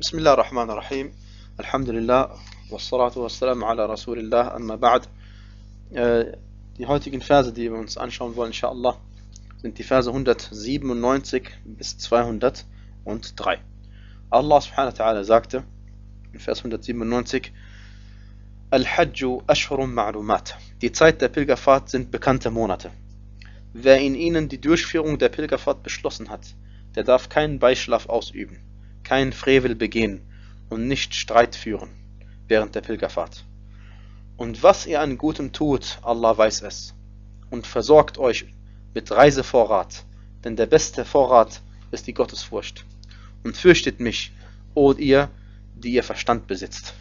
بسم الله الرحمن الرحيم الحمد لله والصلاة والسلام على رسول الله أما بعد Äh, Die heutigen Verse, die wir uns anschauen wollen, inshallah, sind die Verse 197 bis 203. Allah subhanahu wa ta'ala sagte in Vers 197 Al-Hajju ashhurun ma'lumat. Die Zeit der Pilgerfahrt sind bekannte Monate. Wer in ihnen die Durchführung der Pilgerfahrt beschlossen hat, der darf keinen Beischlaf ausüben, keinen Frevel begehen und nicht Streit führen während der Pilgerfahrt. Und was ihr an Gutem tut, Allah weiß es. Und versorgt euch mit Reisevorrat, denn der beste Vorrat ist die Gottesfurcht. Und fürchtet mich, o ihr, die ihr Verstand besitzt.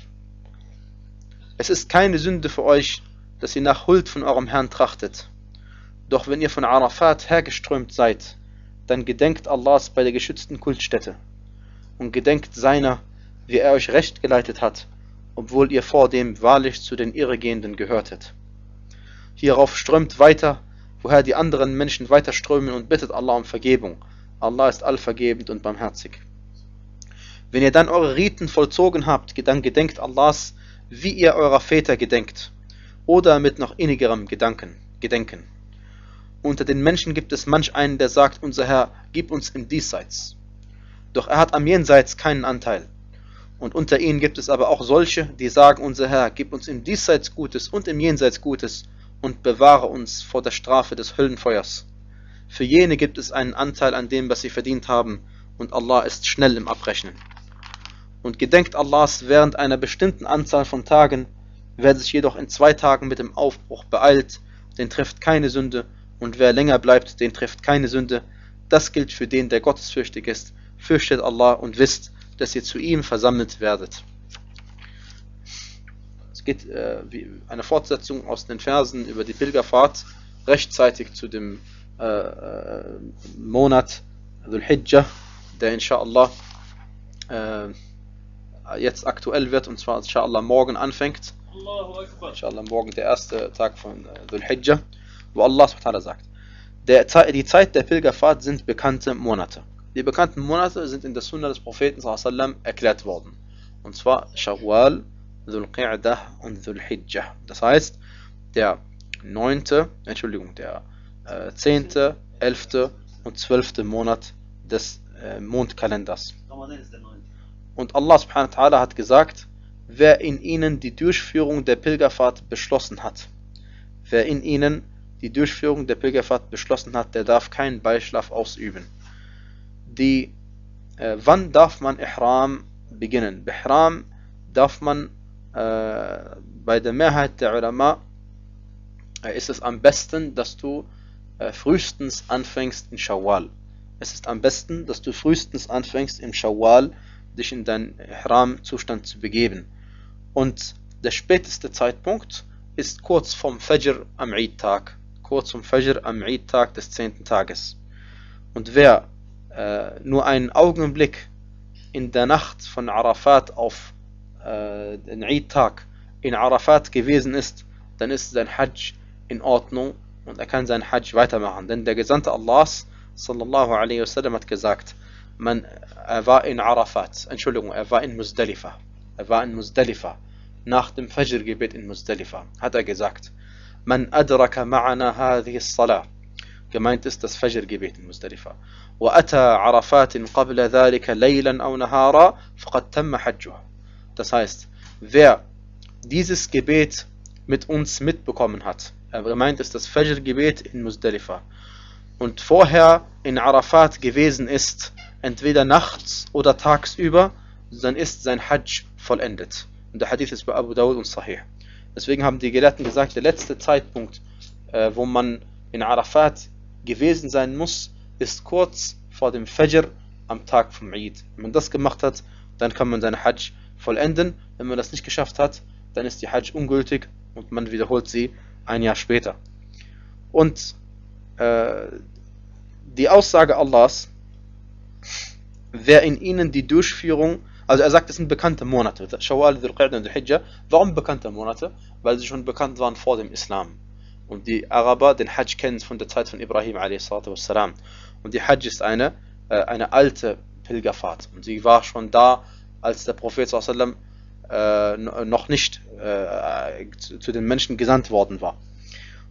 Es ist keine Sünde für euch, dass ihr nach Huld von eurem Herrn trachtet. Doch wenn ihr von Arafat hergeströmt seid, dann gedenkt Allahs bei der geschützten Kultstätte und gedenkt seiner, wie er euch recht geleitet hat obwohl ihr vordem wahrlich zu den Irregehenden gehörtet. Hierauf strömt weiter, woher die anderen Menschen weiter strömen und bittet Allah um Vergebung. Allah ist allvergebend und barmherzig. Wenn ihr dann eure Riten vollzogen habt, dann gedenkt Allahs, wie ihr eurer Väter gedenkt, oder mit noch innigerem Gedanken, Gedenken. Unter den Menschen gibt es manch einen, der sagt, unser Herr, gib uns im Diesseits. Doch er hat am Jenseits keinen Anteil. Und unter ihnen gibt es aber auch solche, die sagen, unser Herr, gib uns im Diesseits Gutes und im Jenseits Gutes und bewahre uns vor der Strafe des Höllenfeuers. Für jene gibt es einen Anteil an dem, was sie verdient haben, und Allah ist schnell im Abrechnen. Und gedenkt Allahs während einer bestimmten Anzahl von Tagen, wer sich jedoch in zwei Tagen mit dem Aufbruch beeilt, den trifft keine Sünde, und wer länger bleibt, den trifft keine Sünde. Das gilt für den, der gottesfürchtig ist. Fürchtet Allah und wisst, dass ihr zu ihm versammelt werdet. Es geht äh, wie eine Fortsetzung aus den Versen über die Pilgerfahrt rechtzeitig zu dem äh, äh Monat Dhul-Hijjah, der inshallah äh, jetzt aktuell wird und zwar inshallah morgen anfängt. Inshallah morgen der erste Tag von äh, Dhul-Hijjah, wo Allah sagt, der, die Zeit der Pilgerfahrt sind bekannte Monate. Die bekannten Monate sind in der Sunna des Propheten sallam, erklärt worden. Und zwar Shawwal, Dhul Qi'dah und Dhul Hijjah. Das heißt, der 9., Entschuldigung, der äh, 10., 11. und 12. Monat des äh, Mondkalenders. Und Allah subhanahu wa ta'ala hat gesagt, wer in ihnen die Durchführung der Pilgerfahrt beschlossen hat, wer in ihnen die Durchführung der Pilgerfahrt beschlossen hat, der darf keinen Beischlaf ausüben die, äh, wann darf man Ihram beginnen? Ihram darf man äh, bei der Mehrheit der Ulama äh, ist es am besten, dass du äh, frühestens anfängst in Shawwal. Es ist am besten, dass du frühestens anfängst im Shawwal dich in deinen Ihram-Zustand zu begeben. Und der späteste Zeitpunkt ist kurz vom Fajr am Eid-Tag. Kurz vom Fajr am Eid-Tag des 10. Tages. Und wer äh, nur einen Augenblick in der Nacht von Arafat auf äh, den Eid-Tag in Arafat gewesen ist, dann ist sein Hajj in Ordnung und er kann sein Hajj weitermachen. Denn der Gesandte Allahs sallallahu alaihi wasallam hat gesagt, man, er war in Arafat, Entschuldigung, er war in Muzdalifa. Er war in Muzdalifa. Nach dem Fajr-Gebet in Muzdalifa hat er gesagt, man adraka ma'ana hadhihi salah Gemeint ist das Fajr-Gebet in Muzdalifa. وأتى عرفات قبل ذلك ليلا أو نهارا فقد تم حجه. Das heißt, wer dieses Gebet mit uns mitbekommen hat, er gemeint ist das Fajr-Gebet in Muzdalifa und vorher in Arafat gewesen ist, entweder nachts oder tagsüber, dann ist sein Hajj vollendet. Und der Hadith ist bei Abu Dawud und Sahih. Deswegen haben die Gelehrten gesagt, der letzte Zeitpunkt, äh, wo man in Arafat gewesen sein muss, ist kurz vor dem Fajr am Tag vom Eid. Wenn man das gemacht hat, dann kann man seine Hajj vollenden. Wenn man das nicht geschafft hat, dann ist die Hajj ungültig und man wiederholt sie ein Jahr später. Und äh, die Aussage Allahs, wer in ihnen die Durchführung, also er sagt, es sind bekannte Monate, Shawwal, Dhul Qa'dah und Hijjah. Warum bekannte Monate? Weil sie schon bekannt waren vor dem Islam. Und die Araber den Hajj kennen von der Zeit von Ibrahim a.s. Und die Hajj ist eine, äh, eine alte Pilgerfahrt. Und sie war schon da als der Prophet sallam, äh, noch nicht äh, zu den Menschen gesandt worden war.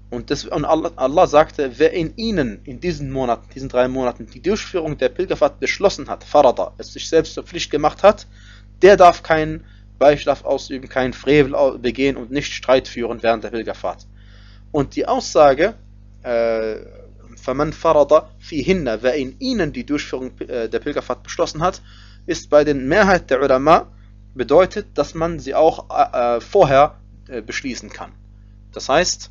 Und, das, und Allah, Allah, sagte, wer in ihnen, in diesen Monaten, diesen drei Monaten, die Durchführung der Pilgerfahrt beschlossen hat, Farada, es sich selbst zur Pflicht gemacht hat, der darf keinen Beischlaf ausüben, keinen Frevel begehen und nicht Streit führen während der Pilgerfahrt. Und die Aussage, فَمَنْ فَرَضَ فِيهِنَّ wer in ihnen die Durchführung äh, der Pilgerfahrt beschlossen hat, ist bei den Mehrheit der Ulama bedeutet, dass man sie auch äh, vorher äh, beschließen kann. Das heißt,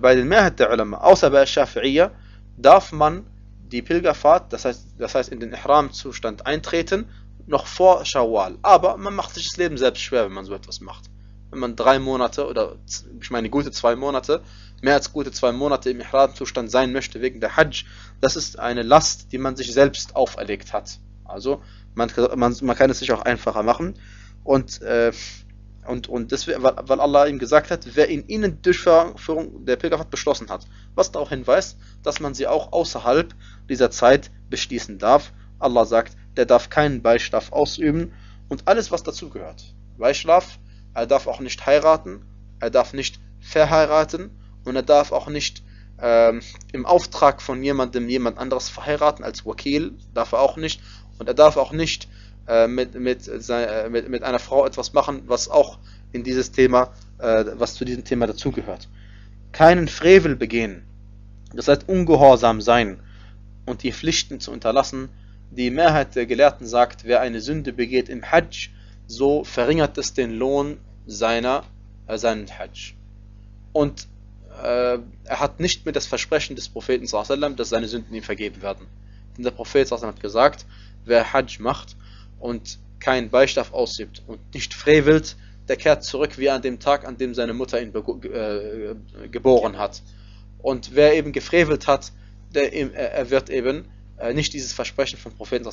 bei den Mehrheit der Ulama, außer bei Shafi'iyya, darf man die Pilgerfahrt, das heißt, das heißt in den Ihram-Zustand eintreten, noch vor Shawwal. Aber man macht sich das Leben selbst schwer, wenn man so etwas macht. Wenn man drei Monate oder ich meine gute zwei Monate, mehr als gute zwei Monate im Ihram-Zustand sein möchte wegen der Hajj, das ist eine Last, die man sich selbst auferlegt hat. Also man, man, man kann es sich auch einfacher machen. Und äh, und, und deswegen, weil, weil Allah ihm gesagt hat, wer in ihnen Durchführung der Pilgerfahrt beschlossen hat. Was darauf hinweist, dass man sie auch außerhalb dieser Zeit beschließen darf. Allah sagt, der darf keinen Beischlaf ausüben und alles, was dazugehört. Beischlaf, er darf auch nicht heiraten, er darf nicht verheiraten. Und er darf auch nicht ähm, im Auftrag von jemandem jemand anderes verheiraten, als Wakil. Darf er auch nicht. Und er darf auch nicht äh, mit, mit, äh, mit, mit einer Frau etwas machen, was auch in dieses Thema, äh, was zu diesem Thema dazugehört. Keinen Frevel begehen, das heißt ungehorsam sein und die Pflichten zu unterlassen. Die Mehrheit der Gelehrten sagt, wer eine Sünde begeht im Hajj, so verringert es den Lohn seiner, äh, seinen Hajj. Und äh, er hat nicht mehr das Versprechen des Propheten, dass seine Sünden ihm vergeben werden. Denn der Prophet hat gesagt, wer Hajj macht und keinen Beischlaf ausübt und nicht frevelt, der kehrt zurück wie an dem Tag, an dem seine Mutter ihn äh, geboren hat. Und wer eben gefrevelt hat, der, er wird eben äh, nicht dieses Versprechen vom Propheten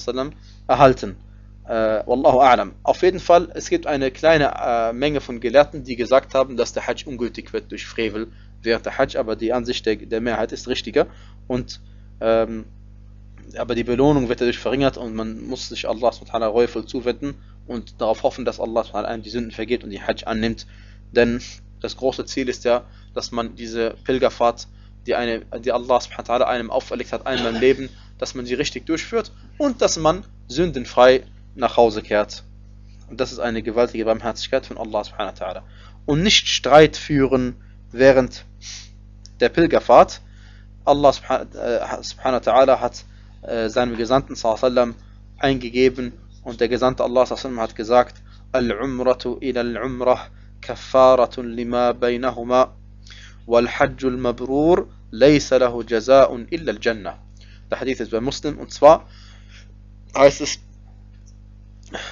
erhalten. Äh, Wallahu a'lam. Auf jeden Fall, es gibt eine kleine äh, Menge von Gelehrten, die gesagt haben, dass der Hajj ungültig wird durch Frevel während der Hajj, aber die Ansicht der, der Mehrheit ist richtiger. Und ähm, aber die Belohnung wird dadurch verringert und man muss sich Allah reuevoll zuwenden und darauf hoffen, dass Allah einem die Sünden vergeht und die Hajj annimmt. Denn das große Ziel ist ja, dass man diese Pilgerfahrt, die, eine, die Allah einem auferlegt hat, einmal im Leben, dass man sie richtig durchführt und dass man sündenfrei nach Hause kehrt. Und das ist eine gewaltige Barmherzigkeit von Allah subhanahu wa ta'ala. Und nicht Streit führen während der Pilgerfahrt. Allah subhanahu wa ta'ala hat äh, seinem Gesandten sallam eingegeben und der Gesandte Allah sallam hat gesagt Al-Umratu ila al-Umrah kaffaratun lima baynahuma wal Hajjul Mabrur laysa lahu jaza'un illa al-Jannah. Der Hadith ist bei Muslim und zwar heißt es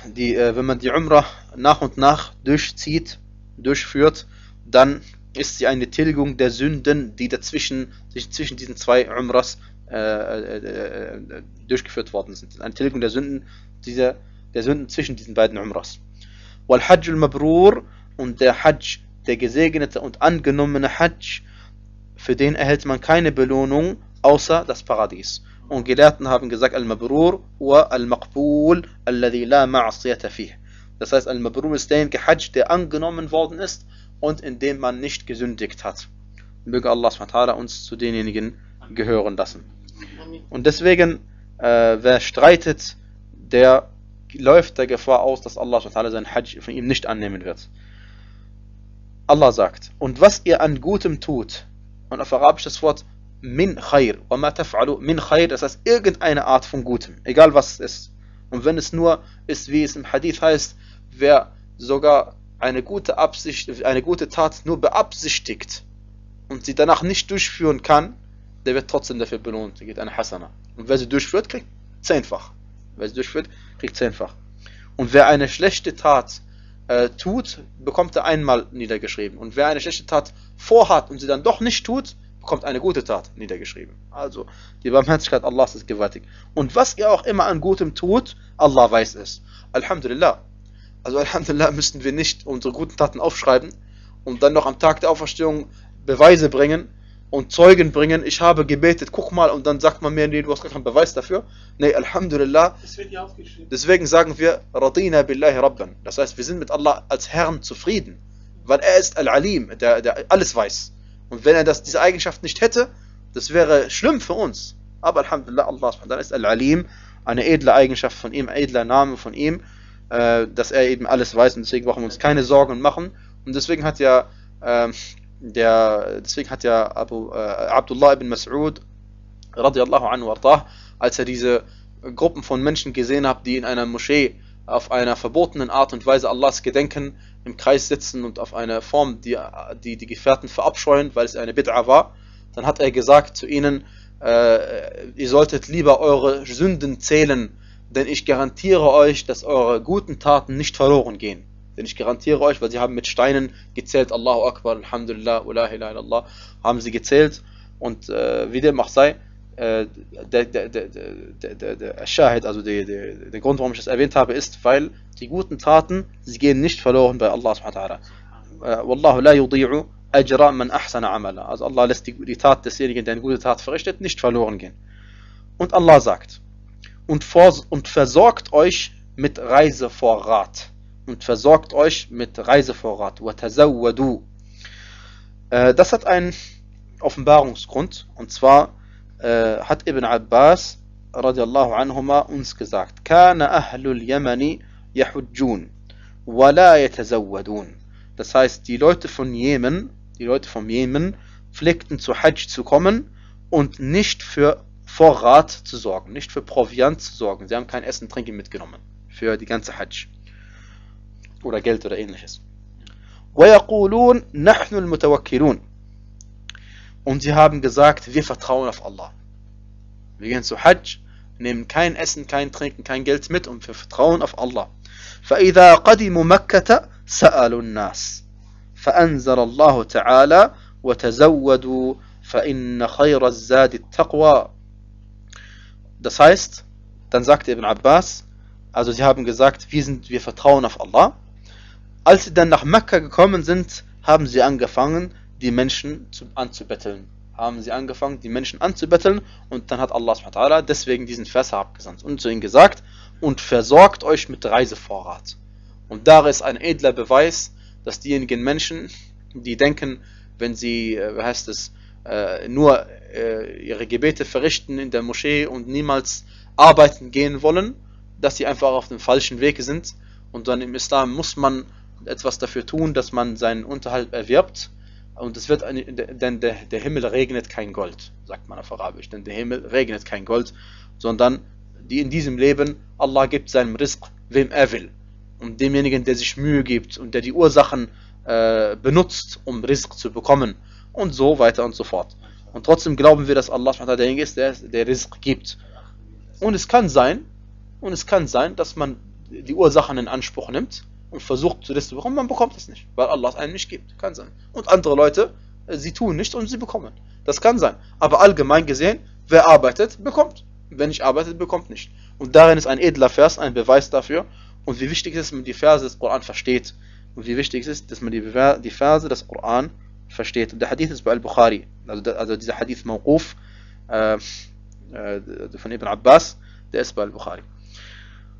die, äh, wenn man die Umrah nach und nach durchzieht, durchführt, dann ist sie eine Tilgung der Sünden, die dazwischen, zwischen diesen zwei Umras äh, äh, äh, durchgeführt worden sind. Eine Tilgung der Sünden, dieser, der Sünden zwischen diesen beiden Umras. Wal Hajj al-Mabrur und der Hajj, der gesegnete und angenommene Hajj, für den erhält man keine Belohnung außer das Paradies. Und Gelehrten haben gesagt, Al-Mabrur wa Al-Maqbul alladhi la ma'asiyata fih. Das heißt, Al-Mabrur ist derjenige Hajj, der angenommen worden ist und in dem man nicht gesündigt hat. Möge Allah uns zu denjenigen gehören lassen. Und deswegen, äh, wer streitet, der läuft der Gefahr aus, dass Allah sein Hajj von ihm nicht annehmen wird. Allah sagt, und was ihr an Gutem tut, und auf Arabisch das Wort min khair. Und taf'alu min khair, das heißt irgendeine Art von Gutem, egal was es ist. Und wenn es nur ist, wie es im Hadith heißt, wer sogar eine gute Absicht, eine gute Tat nur beabsichtigt und sie danach nicht durchführen kann, der wird trotzdem dafür belohnt. Er geht eine Hasana. Und wer sie durchführt, kriegt zehnfach. Wer sie durchführt, kriegt zehnfach. Und wer eine schlechte Tat äh, tut, bekommt er einmal niedergeschrieben. Und wer eine schlechte Tat vorhat und sie dann doch nicht tut, bekommt eine gute Tat niedergeschrieben. Also, die Barmherzigkeit Allahs ist gewaltig. Und was ihr auch immer an Gutem tut, Allah weiß es. Alhamdulillah. Also, Alhamdulillah müssten wir nicht unsere guten Taten aufschreiben und dann noch am Tag der Auferstehung Beweise bringen, und Zeugen bringen, ich habe gebetet, guck mal, und dann sagt man mir, nee, du hast gar keinen Beweis dafür. Nee, Alhamdulillah. Deswegen sagen wir, Radina billahi Rabban. Das heißt, wir sind mit Allah als Herrn zufrieden, weil er ist Al-Alim, der, der alles weiß. Und wenn er das, diese Eigenschaft nicht hätte, das wäre schlimm für uns. Aber Alhamdulillah, Allah ist Al-Alim, eine edle Eigenschaft von ihm, ein edler Name von ihm, äh, dass er eben alles weiß und deswegen brauchen wir uns keine Sorgen machen. Und deswegen hat ja äh, der, deswegen hat ja Abu, äh, Abdullah ibn Mas'ud radiallahu anhu wartah, als er diese Gruppen von Menschen gesehen hat, die in einer Moschee auf einer verbotenen Art und Weise Allahs gedenken, im Kreis sitzen und auf eine Form, die die, die Gefährten verabscheuen, weil es eine Bid'a war, dann hat er gesagt zu ihnen, äh, ihr solltet lieber eure Sünden zählen, denn ich garantiere euch, dass eure guten Taten nicht verloren gehen. Denn ich garantiere euch, weil sie haben mit Steinen gezählt, Allahu Akbar, Alhamdulillah, Ula ilaha illallah, haben sie gezählt und äh, wie dem auch sei, der, der, der, der, der, Shahid, also der, der, der Grund, warum ich das erwähnt habe, ist, weil die guten Taten, sie gehen nicht verloren bei Allah subhanahu wa ta'ala. Äh, Wallahu la yudi'u ajra man ahsana amala. Also Allah lässt die, die Tat desjenigen, der eine gute Tat verrichtet, nicht verloren gehen. Und Allah sagt, und, vor, und versorgt euch mit Reisevorrat und versorgt euch mit Reisevorrat. Äh, das hat einen Offenbarungsgrund und zwar äh, hat Ibn Abbas radiallahu anhuma uns gesagt كان أهل اليمن يحجون ولا يتزودون das heißt die Leute von Jemen die Leute vom Jemen pflegten zu Hajj zu kommen und nicht für Vorrat zu sorgen, nicht für Proviant zu sorgen. Sie haben kein Essen, Trinken mitgenommen für die ganze Hajj oder Geld oder ähnliches. وَيَقُولُونَ نَحْنُ الْمُتَوَكِّلُونَ Und sie haben gesagt, wir vertrauen auf Allah. Wir gehen zu Hajj, nehmen kein Essen, kein Trinken, kein Geld mit und wir vertrauen auf Allah. فإذا قدموا مكة سألوا الناس فأنزل الله تعالى وتزودوا فإن خير الزاد التقوى Das heißt, dann sagte Ibn Abbas, also sie haben gesagt, wir, sind, wir vertrauen auf Allah als sie dann nach Mekka gekommen sind, haben sie angefangen, die Menschen zu, anzubetteln. Haben sie angefangen, die Menschen anzubetteln und dann hat Allah deswegen diesen Vers abgesandt und zu ihnen gesagt, und versorgt euch mit Reisevorrat. Und da ist ein edler Beweis, dass diejenigen Menschen, die denken, wenn sie, äh, wie heißt es, äh, nur äh, ihre Gebete verrichten in der Moschee und niemals arbeiten gehen wollen, dass sie einfach auf dem falschen Weg sind. Und dann im Islam muss man etwas dafür tun, dass man seinen Unterhalt erwirbt. Und es wird, denn der, der Himmel regnet kein Gold, sagt man auf Arabisch. Denn der Himmel regnet kein Gold, sondern die in diesem Leben, Allah gibt seinem Risk, wem er will. Und demjenigen, der sich Mühe gibt und der die Ursachen äh, benutzt, um Risk zu bekommen. Und so weiter und so fort. Und trotzdem glauben wir, dass Allah derjenige ist, der, der Risk gibt. Und es kann sein, und es kann sein, dass man die Ursachen in Anspruch nimmt und versucht zu bekommen, man bekommt es nicht, weil Allah es einem nicht gibt. Kann sein. Und andere Leute, äh, sie tun nicht und sie bekommen. Das kann sein. Aber allgemein gesehen, wer arbeitet, bekommt. Wer nicht arbeitet, bekommt nicht. Und darin ist ein edler Vers, ein Beweis dafür. Und wie wichtig ist es, dass man die Verse des Koran versteht. Und wie wichtig ist es, dass man die, die Verse des Koran versteht. Und der Hadith ist bei Al-Bukhari. Also, also dieser Hadith Mawquf äh, äh, von Ibn Abbas, der ist bei Al-Bukhari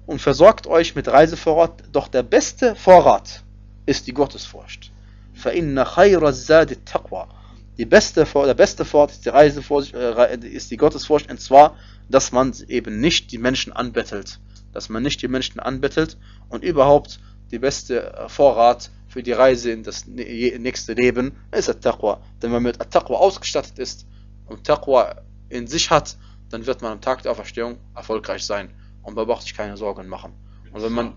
und versorgt euch mit Reisevorrat, doch der beste Vorrat ist die Gottesfurcht. فَإِنَّ خَيْرَ الزَّادِ التَّقْوَى die beste, Der beste Vorrat ist die, Reisevorsicht, äh, ist die Gottesfurcht, und zwar, dass man eben nicht die Menschen anbettelt. Dass man nicht die Menschen anbettelt und überhaupt die beste äh, Vorrat für die Reise in das nächste Leben ist der Taqwa. Denn wenn man mit Taqwa ausgestattet ist und Taqwa in sich hat, dann wird man am Tag der Auferstehung erfolgreich sein und man braucht sich keine Sorgen machen. Und wenn man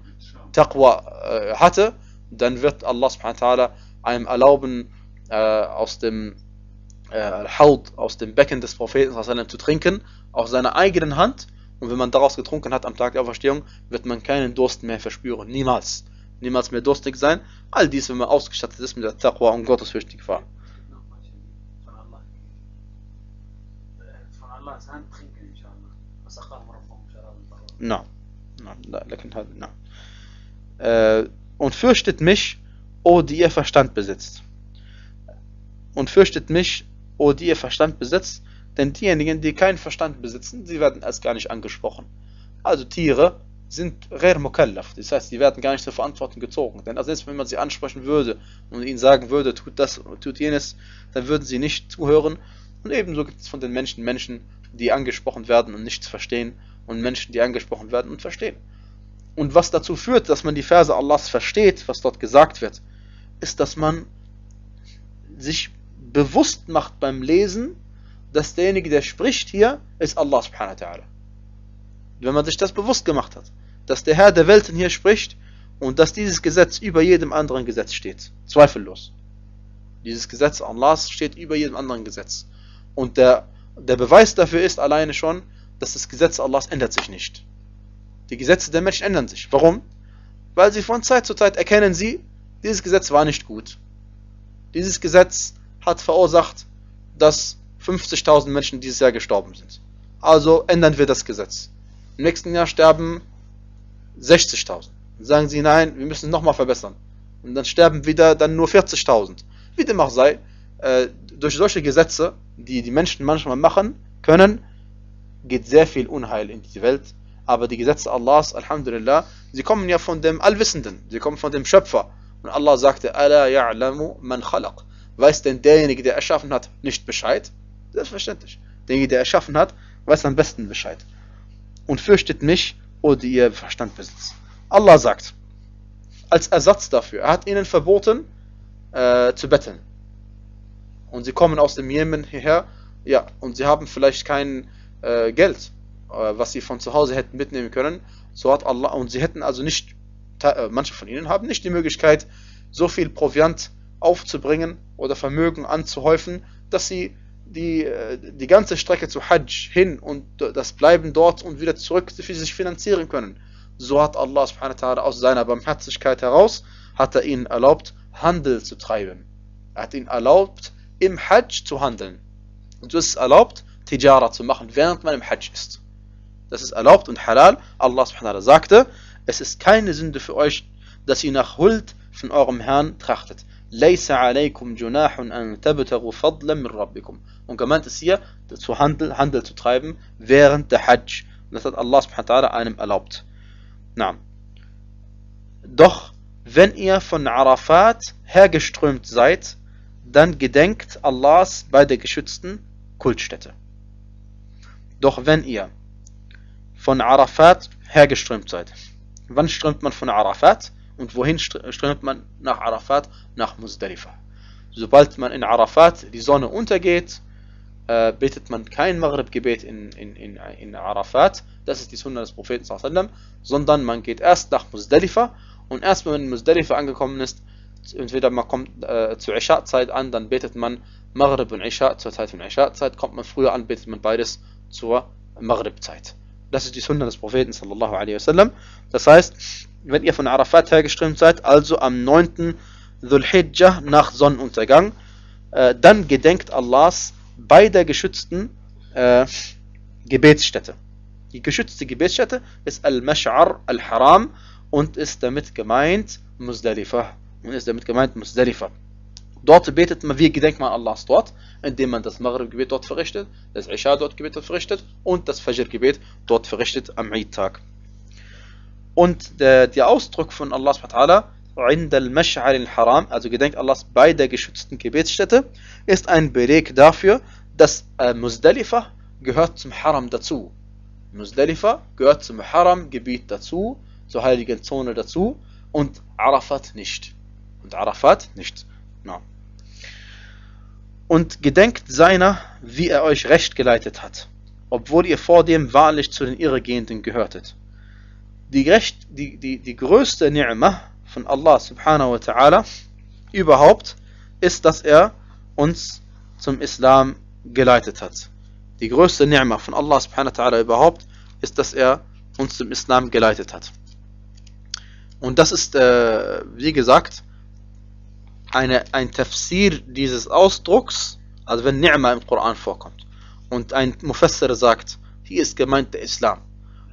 Taqwa äh, hatte, dann wird Allah subhanahu wa ta'ala einem erlauben, äh, aus dem äh, Haut, aus dem Becken des Propheten zu trinken, aus seiner eigenen Hand. Und wenn man daraus getrunken hat am Tag der Auferstehung, wird man keinen Durst mehr verspüren. Niemals. Niemals mehr durstig sein. All dies, wenn man ausgestattet ist mit der Taqwa und Gottesfürchtig war. Von Allahs Hand trinken, inshallah. Na, na, Äh, und fürchtet mich, o die ihr Verstand besitzt. Und fürchtet mich, O die ihr Verstand besitzt, denn diejenigen, die keinen Verstand besitzen, sie werden erst gar nicht angesprochen. Also Tiere sind rare mukallaf, das heißt, die werden gar nicht zur Verantwortung gezogen. Denn also wenn man sie ansprechen würde und ihnen sagen würde, tut das, tut jenes, dann würden sie nicht zuhören. Und ebenso gibt es von den Menschen Menschen, die angesprochen werden und nichts verstehen und Menschen, die angesprochen werden und verstehen. Und was dazu führt, dass man die Verse Allahs versteht, was dort gesagt wird, ist, dass man sich bewusst macht beim Lesen, dass derjenige, der spricht hier, ist Allah subhanahu wa ta'ala. Wenn man sich das bewusst gemacht hat, dass der Herr der Welten hier spricht und dass dieses Gesetz über jedem anderen Gesetz steht. Zweifellos. Dieses Gesetz Allahs steht über jedem anderen Gesetz. Und der, der Beweis dafür ist alleine schon, dass das Gesetz Allahs ändert sich nicht. Die Gesetze der Menschen ändern sich. Warum? Weil sie von Zeit zu Zeit erkennen sie, dieses Gesetz war nicht gut. Dieses Gesetz hat verursacht, dass 50.000 Menschen dieses Jahr gestorben sind. Also ändern wir das Gesetz. Im nächsten Jahr sterben 60.000. Dann sagen sie, nein, wir müssen es nochmal verbessern. Und dann sterben wieder dann nur 40.000. Wie dem auch sei, äh, durch solche Gesetze, die die Menschen manchmal machen können, geht sehr viel Unheil in die Welt. Aber die Gesetze Allahs, Alhamdulillah, sie kommen ja von dem Allwissenden, sie kommen von dem Schöpfer. Und Allah sagte, Ala ya'lamu man khalaq. Weiß denn derjenige, der erschaffen hat, nicht Bescheid? Selbstverständlich. Derjenige, der erschaffen hat, weiß am besten Bescheid. Und fürchtet mich, o die ihr Verstand besitzt. Allah sagt, als Ersatz dafür, er hat ihnen verboten, äh, zu betteln. Und sie kommen aus dem Jemen hierher, ja, und sie haben vielleicht kein äh, Geld, äh, was sie von zu Hause hätten mitnehmen können. So hat Allah, und sie hätten also nicht, äh, manche von ihnen haben nicht die Möglichkeit, so viel Proviant aufzubringen oder Vermögen anzuhäufen, dass sie die, äh, die ganze Strecke zu Hajj hin und das Bleiben dort und wieder zurück für sich finanzieren können. So hat Allah subhanahu wa ta'ala aus seiner Barmherzigkeit heraus, hat er ihnen erlaubt, Handel zu treiben. Er hat ihnen erlaubt, im Hajj zu handeln. Und es ist erlaubt, Tijara zu machen, während man im Hajj ist. Das ist erlaubt und halal. Allah subhanahu wa sagte, es ist keine Sünde für euch, dass ihr nach Huld von eurem Herrn trachtet. Laysa alaykum junahun an tabtagu fadlan min rabbikum. Und gemeint ist hier, zu Handel, Handel zu treiben während der Hajj. Und das hat Allah subhanahu wa einem erlaubt. Na. Doch, wenn ihr von Arafat hergeströmt seid, dann gedenkt Allahs bei der geschützten Kultstätte. Doch wenn ihr von Arafat hergeströmt seid, wann strömt man von Arafat? Und wohin strömt man nach Arafat? Nach Muzdalifa. Sobald man in Arafat die Sonne untergeht, äh, betet man kein Maghrib-Gebet in, in, in, in Arafat, das ist die Sunna des Propheten, sondern man geht erst nach Muzdalifa und erst wenn man in Muzdalifa angekommen ist, entweder man kommt äh, zur Isha-Zeit an, dann betet man Maghrib und Isha zur Zeit von Isha-Zeit, kommt man früher an, betet man beides zur Maghrib-Zeit. Das ist die Sunna des Propheten sallallahu alaihi wasallam. Das heißt, wenn ihr von Arafat hergeströmt seid, also am 9. Dhul Hijjah nach Sonnenuntergang, äh, dann gedenkt Allahs bei der geschützten äh, Gebetsstätte. Die geschützte Gebetsstätte ist Al-Mash'ar Al-Haram und ist damit gemeint Muzdalifa. Und ist damit gemeint Muzdalifa. Dort betet man, wie gedenkt man Allahs dort, indem man das Maghrib-Gebet dort verrichtet, das Isha-Gebet dort verrichtet und das Fajr-Gebet dort verrichtet am Eid-Tag. Und der, der, Ausdruck von Allah subhanahu wa ta'ala, haram also gedenkt Allahs bei der geschützten Gebetsstätte, ist ein Beleg dafür, dass äh, Muzdalifa gehört zum Haram dazu. Musdalifa gehört zum Haram-Gebiet dazu, zur heiligen Zone dazu und Arafat nicht. Und Arafat nicht. No. Und gedenkt seiner, wie er euch recht geleitet hat, obwohl ihr vor dem wahrlich zu den Irregehenden gehörtet. Die, recht, die, die, die größte Ni'mah von Allah subhanahu wa ta'ala überhaupt ist, dass er uns zum Islam geleitet hat. Die größte Ni'mah von Allah subhanahu wa ta'ala überhaupt ist, dass er uns zum Islam geleitet hat. Und das ist, äh, wie gesagt, eine, ein Tafsir dieses Ausdrucks, also wenn Ni'mah im Koran vorkommt und ein Mufassir sagt, hier ist gemeint der Islam.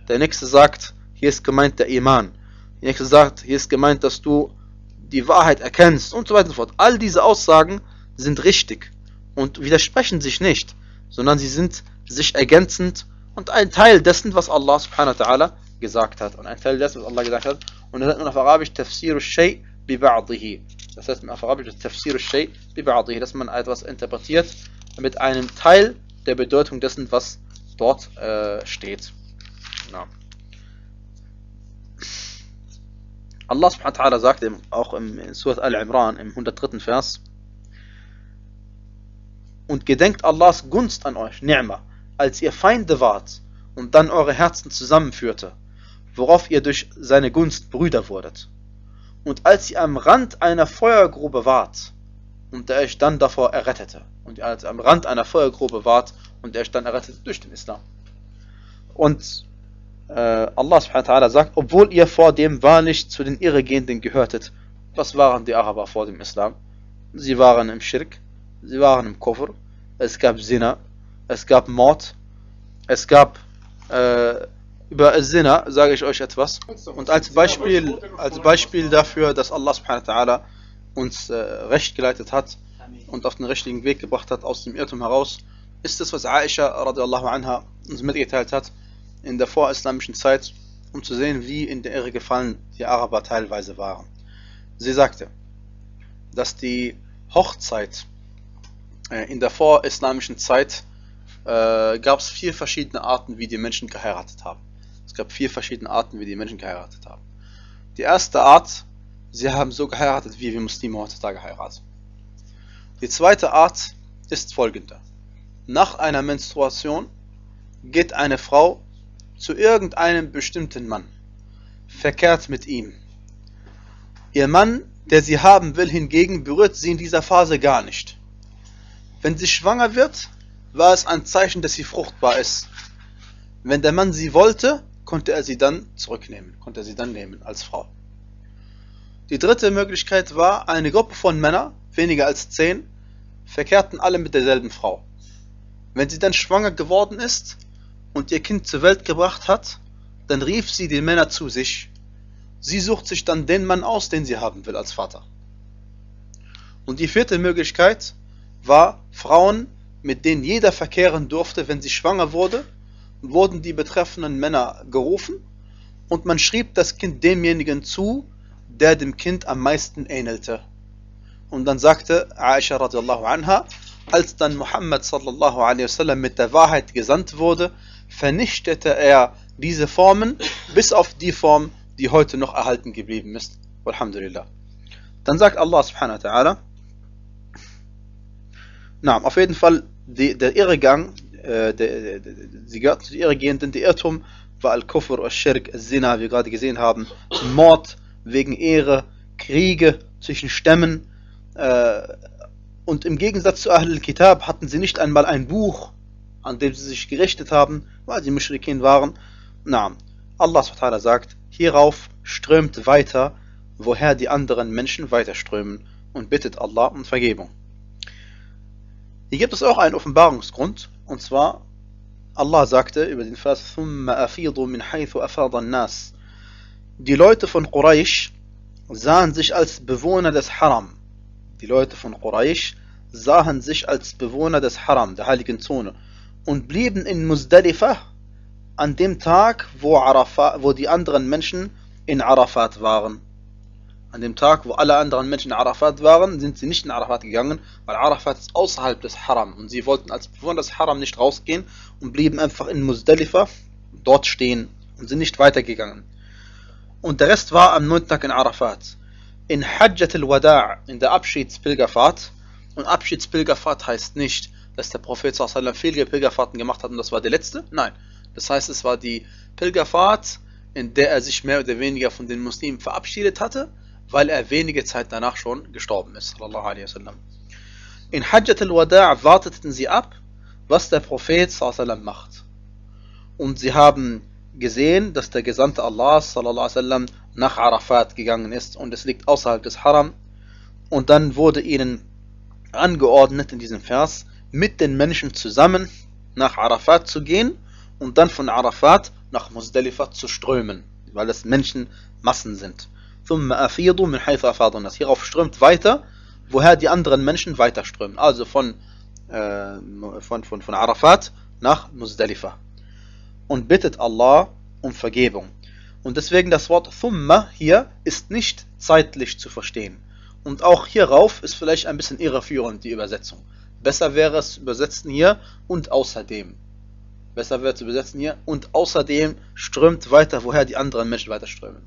Der nächste sagt, hier ist gemeint der Iman. Der nächste sagt, hier ist gemeint, dass du die Wahrheit erkennst und so weiter und so fort. All diese Aussagen sind richtig. und widersprechen sich nicht, sondern sie sind sich ergänzend und ein Teil dessen, was Allah subhanahu wa ta'ala gesagt hat. Und ein Teil dessen, was Allah gesagt hat. Und das nennt man auf Arabisch Tafsir al-Shay ba'dihi. Das heißt auf Arabisch Tafsir al-Shay ba'dihi, dass man etwas interpretiert mit einem Teil der Bedeutung dessen, was dort äh, steht. Ja. Allah subhanahu wa ta'ala sagt auch im Surat Al-Imran im 103. Vers und gedenkt Allahs Gunst an euch, Ni'ma, als ihr Feinde wart und dann eure Herzen zusammenführte, worauf ihr durch seine Gunst Brüder wurdet. Und als ihr am Rand einer Feuergrube wart und er euch dann davor errettete. Und als am Rand einer Feuergrube wart und er euch dann errettete durch den Islam. Und äh, Allah sagt, obwohl ihr vor dem wahrlich zu den Irregehenden gehörtet. Was waren die Araber vor dem Islam? Sie waren im Schirk, sie waren im Kufr, es gab Zina, es gab Mord, es gab äh, über Zina sage ich euch etwas. Und als Beispiel, als Beispiel dafür, dass Allah subhanahu wa ta'ala uns äh, recht geleitet hat und auf den richtigen Weg gebracht hat aus dem Irrtum heraus, ist es, was Aisha radiallahu anha uns mitgeteilt hat in der vorislamischen Zeit, um zu sehen, wie in der Irre gefallen die Araber teilweise waren. Sie sagte, dass die Hochzeit äh, in der vorislamischen Zeit äh, gab es vier verschiedene Arten, wie die Menschen geheiratet haben. Es gab vier verschiedene Arten, wie die Menschen geheiratet haben. Die erste Art, sie haben so geheiratet, wie wir Muslime heutzutage heiraten. Die zweite Art ist folgende. Nach einer Menstruation geht eine Frau zu irgendeinem bestimmten Mann, verkehrt mit ihm. Ihr Mann, der sie haben will, hingegen berührt sie in dieser Phase gar nicht. Wenn sie schwanger wird, war es ein Zeichen, dass sie fruchtbar ist. Wenn der Mann sie wollte, konnte er sie dann zurücknehmen, konnte er sie dann nehmen als Frau. Die dritte Möglichkeit war, eine Gruppe von Männern, weniger als zehn, verkehrten alle mit derselben Frau. Wenn sie dann schwanger geworden ist und ihr Kind zur Welt gebracht hat, dann rief sie die Männer zu sich. Sie sucht sich dann den Mann aus, den sie haben will als Vater. Und die vierte Möglichkeit war, Frauen, mit denen jeder verkehren durfte, wenn sie schwanger wurde, wurden die betreffenden Männer gerufen und man schrieb das Kind demjenigen zu, der dem Kind am meisten ähnelte. Und dann sagte Aisha radiallahu anha, als dann Muhammad sallallahu alaihi wasallam mit der Wahrheit gesandt wurde, vernichtete er diese Formen bis auf die Form, die heute noch erhalten geblieben ist. Alhamdulillah. Dann sagt Allah subhanahu wa ta'ala, na, auf jeden Fall, die, der Irrgang sie gehört zu irregehenden, Irrtum war Al-Kufr, Al-Shirk, Al-Zina, wie wir gerade gesehen haben, Mord wegen Ehre, Kriege zwischen Stämmen äh, und im Gegensatz zu Ahl al-Kitab hatten sie nicht einmal ein Buch, an dem sie sich gerichtet haben, weil sie Mushrikin waren. Na, Allah sagt, hierauf strömt weiter, woher die anderen Menschen weiterströmen und bittet Allah um Vergebung. Hier gibt es auch einen Offenbarungsgrund, und zwar, Allah sagte über den Vers, Die Leute von Quraysh sahen sich als Bewohner des Haram. Die Leute von Quraysh sahen sich als Bewohner des Haram, der heiligen Zone, und blieben in Muzdalifah an dem Tag, wo, Arafat, wo die anderen Menschen in Arafat waren. An dem Tag, wo alle anderen Menschen in Arafat waren, sind sie nicht in Arafat gegangen, weil Arafat ist außerhalb des Haram. Und sie wollten als Bewohner des Haram nicht rausgehen und blieben einfach in Muzdalifa dort stehen und sind nicht weitergegangen. Und der Rest war am 9. Tag in Arafat. In Hajjat al-Wada' in der Abschiedspilgerfahrt. Und Abschiedspilgerfahrt heißt nicht, dass der Prophet sallam viele Pilgerfahrten gemacht hat und das war der letzte. Nein. Das heißt, es war die Pilgerfahrt, in der er sich mehr oder weniger von den Muslimen verabschiedet hatte weil er wenige Zeit danach schon gestorben ist. In Hajjat al-Wada' warteten sie ab, was der Prophet macht. Und sie haben gesehen, dass der Gesandte Allah nach Arafat gegangen ist und es liegt außerhalb des Haram. Und dann wurde ihnen angeordnet in diesem Vers, mit den Menschen zusammen nach Arafat zu gehen und dann von Arafat nach Muzdalifah zu strömen, weil es Menschenmassen sind. ثم أفيضوا من حيث أفاض الناس. Hierauf strömt weiter, woher die anderen Menschen weiterströmen. Also von äh, von, von, von Arafat nach Muzdalifa und bittet Allah um Vergebung. Und deswegen das Wort Thumma hier ist nicht zeitlich zu verstehen. Und auch hierauf ist vielleicht ein bisschen irreführend die Übersetzung. Besser wäre es zu übersetzen hier und außerdem. Besser wäre es zu übersetzen hier und außerdem strömt weiter, woher die anderen Menschen weiter strömen.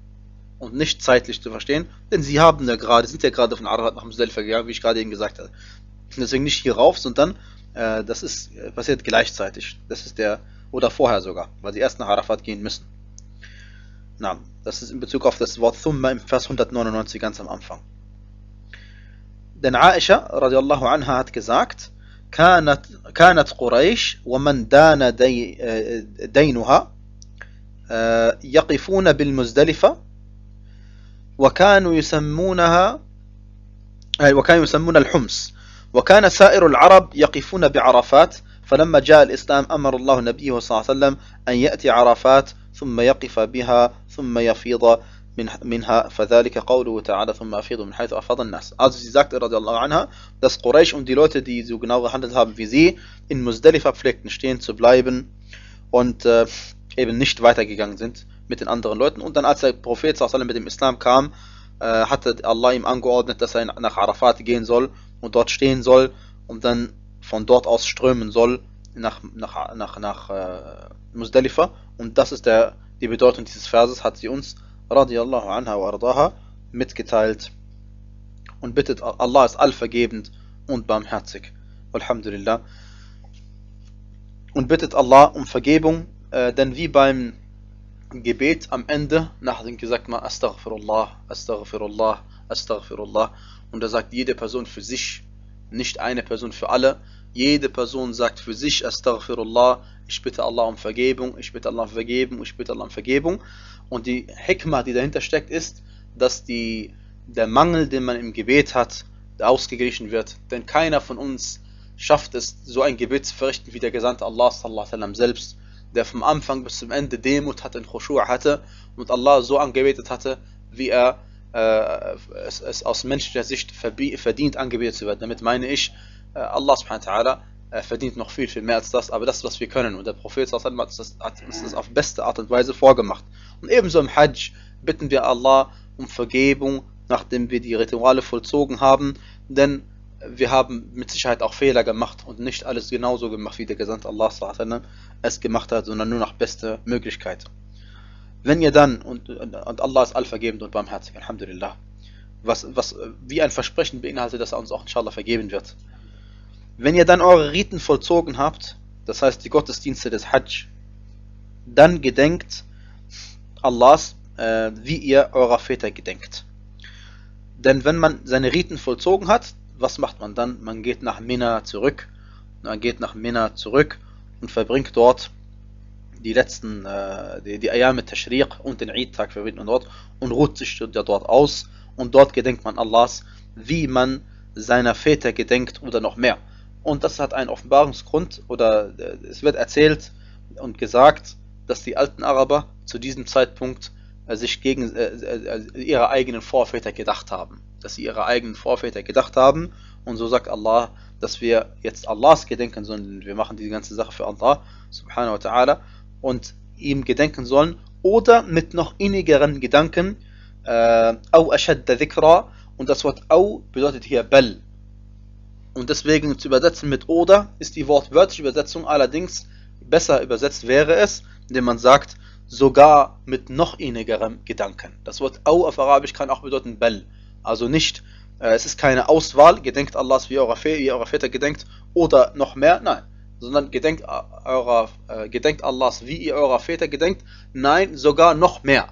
Und nicht zeitlich zu verstehen, denn sie haben ja gerade, sind ja gerade von Arafat nach Muzdalifa gegangen, wie ich gerade eben gesagt habe. Deswegen nicht hierauf, sondern äh, das ist äh, passiert gleichzeitig. Das ist der, oder vorher sogar, weil sie erst nach Arafat gehen müssen. Na, das ist in Bezug auf das Wort Thumma im Vers 199 ganz am Anfang. Denn Aisha radiallahu anha hat gesagt, كانت كانت قريش ومن دان دي دينها يقفون بالمزدلفة وكانوا يسمونها وكانوا يسمون الحمص. وكان سائر العرب يقفون بعرفات فلما جاء الإسلام أمر الله نبيه صلى الله عليه وسلم أن يأتي عرفات ثم يقف بها ثم يفيض منها فذلك قوله تعالى ثم أفيض من حيث أفاض الناس. Also sie sagt radiallahu anha, dass Quraysh und die Leute, die so genau gehandelt haben wie sie, in Muzdalifa pflegten stehen zu bleiben. Und äh, eben nicht weitergegangen sind mit den anderen Leuten. Und dann als der Prophet mit dem Islam kam, äh, hatte Allah ihm angeordnet, dass er nach Arafat gehen soll und dort stehen soll und dann von dort aus strömen soll nach, nach, nach, nach äh, Muzdalifa. Und das ist der, die Bedeutung dieses Verses, hat sie uns radiallahu anha wa ardaha mitgeteilt und bittet, Allah ist allvergebend und barmherzig. Alhamdulillah. Und bittet Allah um Vergebung, äh, denn wie beim Gebet am Ende, nach dem gesagt man Astaghfirullah, Astaghfirullah, Astaghfirullah, und da sagt jede Person für sich, nicht eine Person für alle, jede Person sagt für sich Astaghfirullah, ich bitte Allah um Vergebung, ich bitte Allah um Vergebung, ich bitte Allah um Vergebung. Und die Hikmah, die dahinter steckt, ist, dass die, der Mangel, den man im Gebet hat, ausgeglichen wird. Denn keiner von uns schafft es, so ein Gebet zu verrichten wie der Gesandte Allah selbst, der vom Anfang bis zum Ende Demut hatte und Khushu' hatte und Allah so angebetet hatte, wie er äh, es, es, aus menschlicher Sicht verdient angebetet zu werden. Damit meine ich, äh, Allah subhanahu wa ta'ala äh, verdient noch viel, viel mehr als das, aber das, was wir können. Und der Prophet hat, das, hat uns das auf beste Art und Weise vorgemacht. Und ebenso im Hajj bitten wir Allah um Vergebung, nachdem wir die Rituale vollzogen haben, denn wir haben mit Sicherheit auch Fehler gemacht und nicht alles genauso gemacht, wie der Gesandte Allah es gemacht hat, sondern nur nach bester Möglichkeit. Wenn ihr dann, und, und Allah ist allvergebend und barmherzig, Alhamdulillah, was, was wie ein Versprechen beinhaltet, dass er uns auch inshallah vergeben wird. Wenn ihr dann eure Riten vollzogen habt, das heißt die Gottesdienste des Hajj, dann gedenkt Allahs, äh, wie ihr eurer Väter gedenkt. Denn wenn man seine Riten vollzogen hat, was macht man dann? Man geht nach Mina zurück. Man geht nach Mina zurück und verbringt dort die letzten, äh, die, die Ayam mit Tashriq und den Eid-Tag verbringt man dort und ruht sich dort aus und dort gedenkt man Allahs, wie man seiner Väter gedenkt oder noch mehr. Und das hat einen Offenbarungsgrund oder äh, es wird erzählt und gesagt, dass die alten Araber zu diesem Zeitpunkt äh, sich gegen äh, äh, ihre eigenen Vorväter gedacht haben. Dass sie ihre eigenen Vorväter gedacht haben und so sagt Allah, dass wir jetzt Allahs gedenken sollen, wir machen die ganze Sache für Allah subhanahu wa ta'ala und ihm gedenken sollen oder mit noch innigeren Gedanken äh, au ashadda dhikra und das Wort au bedeutet hier bel und deswegen zu übersetzen mit oder ist die wortwörtliche Übersetzung allerdings besser übersetzt wäre es, indem man sagt, sogar mit noch innigerem Gedanken. Das Wort au auf Arabisch kann auch bedeuten bel. Also nicht, äh, es ist keine Auswahl, gedenkt Allahs wie eurer, wie eurer Väter gedenkt oder noch mehr, nein. Sondern gedenkt, äh, eurer, äh, gedenkt Allahs wie ihr eurer Väter gedenkt, nein, sogar noch mehr.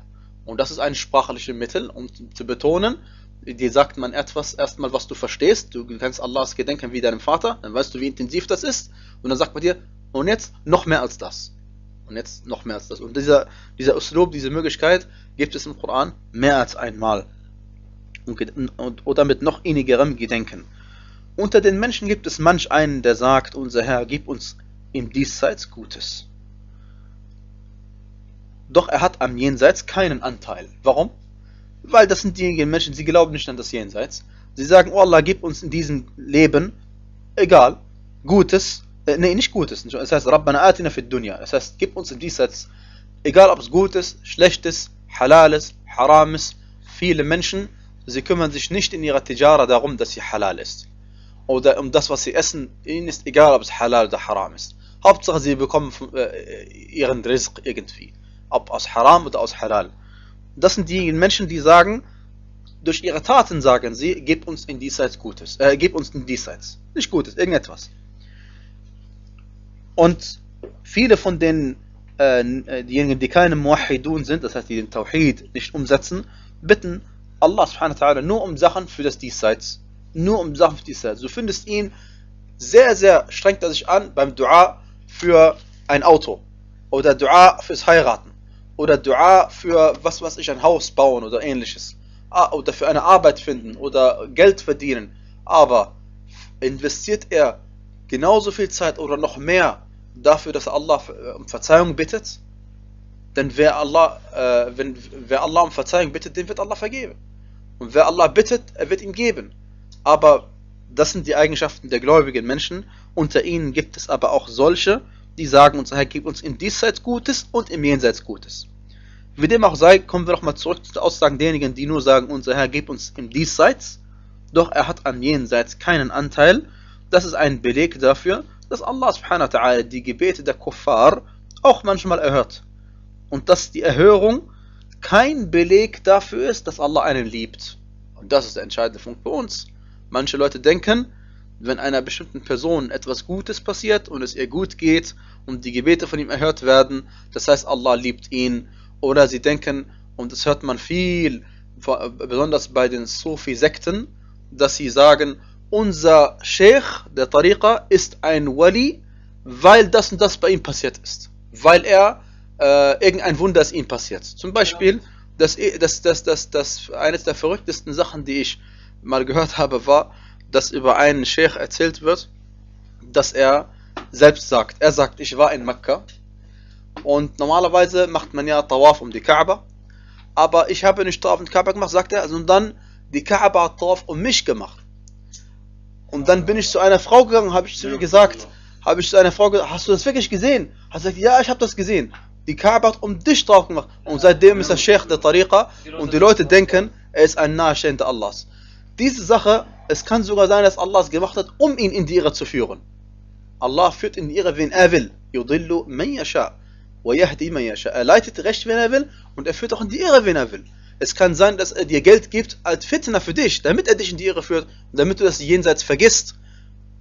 Und das ist ein sprachliches Mittel, um zu betonen, dir sagt man etwas erstmal, was du verstehst. Du kannst Allahs gedenken wie deinem Vater, dann weißt du, wie intensiv das ist. Und dann sagt man dir, und jetzt noch mehr als das. Und jetzt noch mehr als das. Und dieser, dieser Uslub, diese Möglichkeit gibt es im Koran mehr als einmal. Und, oder mit noch innigerem Gedenken. Unter den Menschen gibt es manch einen, der sagt, unser Herr, gib uns im Diesseits Gutes. Doch er hat am Jenseits keinen Anteil. Warum? Weil das sind diejenigen Menschen, sie glauben nicht an das Jenseits. Sie sagen, oh Allah, gib uns in diesem Leben, egal, Gutes, äh, nee, nicht Gutes, es heißt Rabbana atina fid dunya, das heißt, gib uns im Diesseits, egal ob es Gutes, Schlechtes, Halales, Harames, viele Menschen, sie kümmern sich nicht in ihrer Tijara darum, dass sie halal ist. Oder um das, was sie essen, ihnen ist egal, ob es halal oder haram ist. Hauptsache, sie bekommen äh, ihren Rizq irgendwie. Ob aus haram oder aus halal. Das sind die Menschen, die sagen, durch ihre Taten sagen sie, gib uns in diesseits Gutes, äh, gib uns in diesseits. Nicht Gutes, irgendetwas. Und viele von den äh, diejenigen, die keine Muahidun sind, das heißt, die den Tawhid nicht umsetzen, bitten Allah subhanahu wa ta'ala nur um Sachen für das Diesseits. Nur um Sachen für Diesseits. Du findest ihn sehr, sehr strengt er sich an beim Dua für ein Auto. Oder Dua fürs Heiraten. Oder Dua für was weiß ich, ein Haus bauen oder ähnliches. Ah, oder für eine Arbeit finden oder Geld verdienen. Aber investiert er genauso viel Zeit oder noch mehr dafür, dass er Allah um Verzeihung bittet? Denn wer Allah, äh, wenn, wer Allah um Verzeihung bittet, dem wird Allah vergeben. Und wer Allah bittet, er wird ihm geben. Aber das sind die Eigenschaften der gläubigen Menschen. Unter ihnen gibt es aber auch solche, die sagen uns, Herr, gib uns im Diesseits Gutes und im Jenseits Gutes. Wie dem auch sei, kommen wir nochmal zurück zu den Aussagen derjenigen, die nur sagen, unser Herr, gib uns im Diesseits, doch er hat am Jenseits keinen Anteil. Das ist ein Beleg dafür, dass Allah subhanahu wa die Gebete der Kuffar auch manchmal erhört und dass die Erhörung kein Beleg dafür ist, dass Allah einen liebt. Und das ist der entscheidende Punkt bei uns. Manche Leute denken, wenn einer bestimmten Person etwas Gutes passiert und es ihr gut geht und die Gebete von ihm erhört werden, das heißt Allah liebt ihn. Oder sie denken, und das hört man viel, besonders bei den Sufi-Sekten, dass sie sagen, unser Sheikh, der Tariqa, ist ein Wali, weil das und das bei ihm passiert ist. Weil er äh, irgendein Wunder ist ihm passiert. Zum Beispiel, das, das, das, das, das, eines der verrücktesten Sachen, die ich mal gehört habe, war, dass über einen Sheikh erzählt wird, dass er selbst sagt, er sagt, ich war in Mekka und normalerweise macht man ja Tawaf um die Kaaba, aber ich habe nicht Tawaf um die Kaaba gemacht, sagt er, sondern die Kaaba hat Tawaf um mich gemacht. Und dann bin ich zu einer Frau gegangen, habe ich zu ihr gesagt, habe ich zu einer Frau gesagt, hast du das wirklich gesehen? Hat sie gesagt, ja, ich habe das gesehen die Kaaba hat um dich drauf gemacht. Und seitdem ist er Sheikh der Tariqa und die Leute denken, er ist ein Nahestehender Allahs. Diese Sache, es kann sogar sein, dass Allah es gemacht hat, um ihn in die Irre zu führen. Allah führt in die Irre, wen er will. Er leitet recht, wenn er will und er führt auch in die Irre, wen er will. Es kann sein, dass er dir Geld gibt als Fitna für dich, damit er dich in die Irre führt und damit du das jenseits vergisst.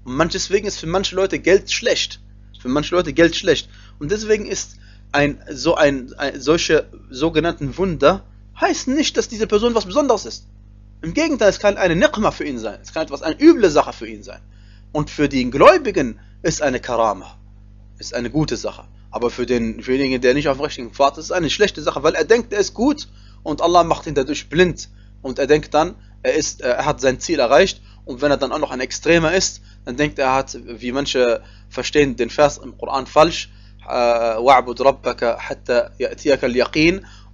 Und deswegen ist für manche Leute Geld schlecht. Für manche Leute Geld schlecht. Und deswegen ist ein, so ein, ein, solche sogenannten Wunder heißen nicht, dass diese Person was Besonderes ist. Im Gegenteil, es kann eine Niqma für ihn sein. Es kann etwas, eine üble Sache für ihn sein. Und für den Gläubigen ist eine Karama. Ist eine gute Sache. Aber für, den, für denjenigen, der nicht auf dem richtigen Pfad ist, ist eine schlechte Sache, weil er denkt, er ist gut und Allah macht ihn dadurch blind. Und er denkt dann, er, ist, er hat sein Ziel erreicht. Und wenn er dann auch noch ein Extremer ist, dann denkt er, er hat, wie manche verstehen den Vers im Koran falsch,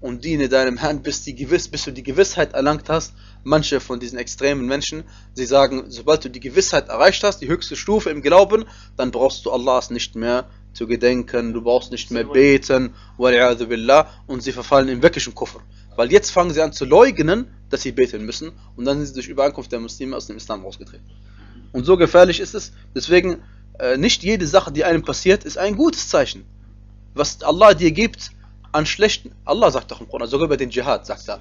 und diene deinem Herrn, bis, die gewiss, bis du die Gewissheit erlangt hast. Manche von diesen extremen Menschen, sie sagen, sobald du die Gewissheit erreicht hast, die höchste Stufe im Glauben, dann brauchst du Allahs nicht mehr zu gedenken, du brauchst nicht mehr beten, und sie verfallen in wirklichen Kufr. Weil jetzt fangen sie an zu leugnen, dass sie beten müssen, und dann sind sie durch Übereinkunft der Muslime aus dem Islam rausgetreten. Und so gefährlich ist es, deswegen äh, nicht jede Sache, die einem passiert, ist ein gutes Zeichen. Was Allah dir gibt an schlechten, Allah sagt doch im Koran, sogar über den Dschihad, sagt er,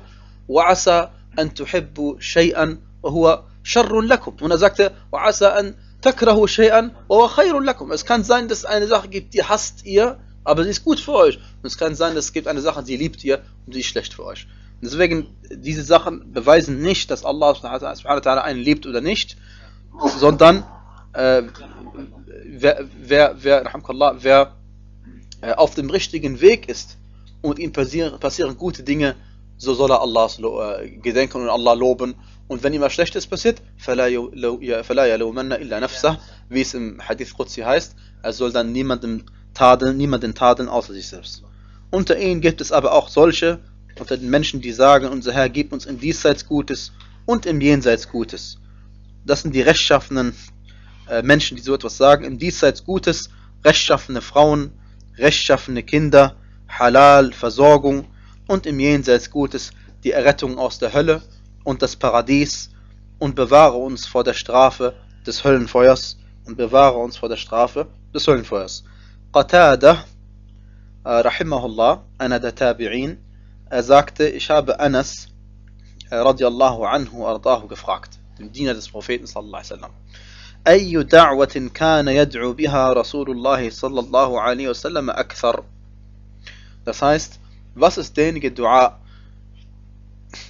وَعَسَى أَن تُحِبُّوا شَيْئًا وَهُوَ شَرٌ لَكُمْ Und er sagte, وَعَسَى أَن تَكْرَهُوا شَيْئًا وَهُوَ خَيْرٌ لَكُمْ Es kann sein, dass es eine Sache gibt, die hasst ihr, aber sie ist gut für euch. Und es kann sein, dass es gibt eine Sache, die liebt ihr und die ist schlecht für euch. Und deswegen, diese Sachen beweisen nicht, dass Allah einen liebt oder nicht, sondern äh, wer, wer, wer, wer äh, auf dem richtigen Weg ist und ihm passieren, passieren gute Dinge, so soll er Allahs äh, gedenken und Allah loben. Und wenn ihm was Schlechtes passiert, wie es im Hadith Qudsi heißt, er soll dann niemanden tadeln, niemanden tadeln außer sich selbst. Unter ihnen gibt es aber auch solche, unter den Menschen, die sagen, unser Herr gibt uns im Diesseits Gutes und im Jenseits Gutes. Das sind die Rechtschaffenen, äh, Menschen, die so etwas sagen, im Diesseits Gutes, rechtschaffene Frauen, rechtschaffene Kinder, Halal, Versorgung und im Jenseits Gutes, die Errettung aus der Hölle und das Paradies und bewahre uns vor der Strafe des Höllenfeuers und bewahre uns vor der Strafe des Höllenfeuers. Qatada, äh, rahimahullah, einer der Tabi'in, er sagte, ich habe Anas, äh, radiallahu anhu, ardahu, gefragt, dem Diener des Propheten, sallallahu alaihi wasallam. أي دعوة كان يدعو بها رسول الله صلى الله عليه وسلم أكثر Das heißt, was ist derjenige Dua,